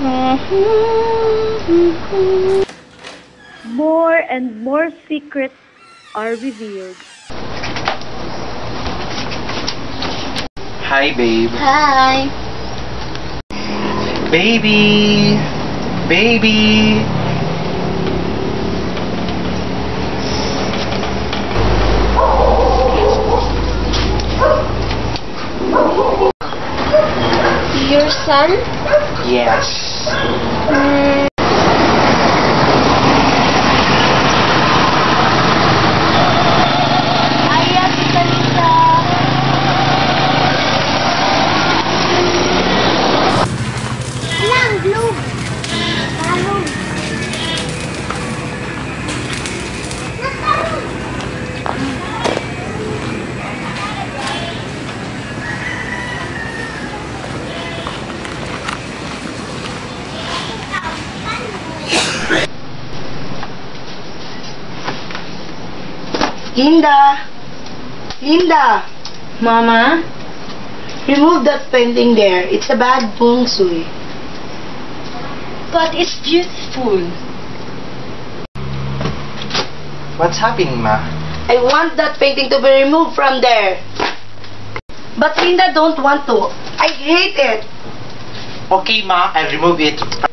More and more secrets are revealed. Hi, babe. Hi. Baby! Baby! Your son? Yes. Mm, Linda! Linda! Mama? Remove that painting there. It's a bad feng shui. But it's beautiful. What's happening, ma? I want that painting to be removed from there. But Linda don't want to. I hate it. Okay, ma. I'll remove it.